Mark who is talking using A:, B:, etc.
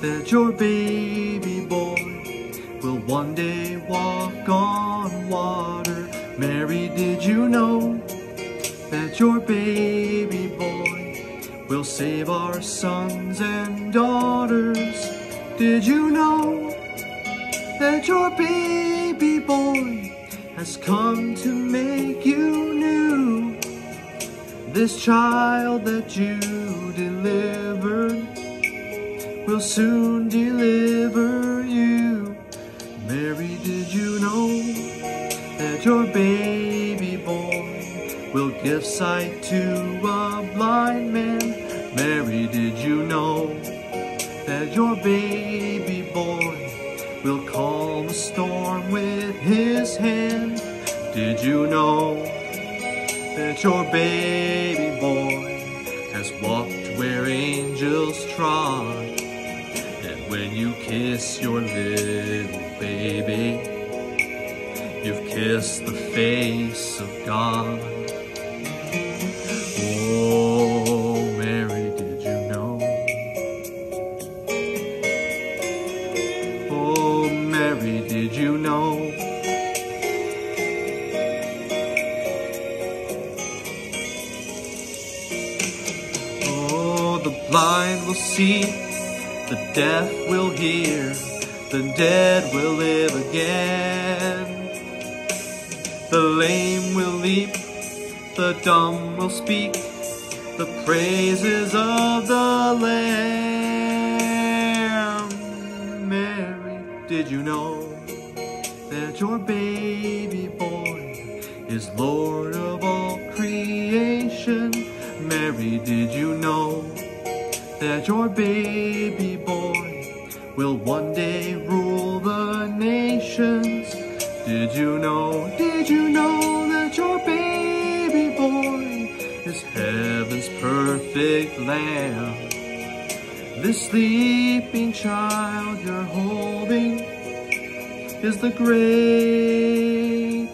A: that your baby boy will one day walk on water? Mary, did you know that your baby boy will save our sons and daughters? Did you know that your baby boy has come to make you new? This child that you delivered will soon deliver you. Mary, did you know that your baby boy will give sight to a blind man? Mary, did you know that your baby boy will calm a storm with his hand? Did you know that your baby boy has walked where angels trod? And when you kiss your little baby, you've kissed the face of God. Oh, Mary, did you know? Oh, Mary, did you know? Blind will see, the deaf will hear, the dead will live again. The lame will leap, the dumb will speak, the praises of the Lamb. Mary, did you know that your baby boy is Lord of all creation? Mary, did you know that your baby boy will one day rule the nations? Did you know, did you know that your baby boy is heaven's perfect lamb? This sleeping child you're holding is the great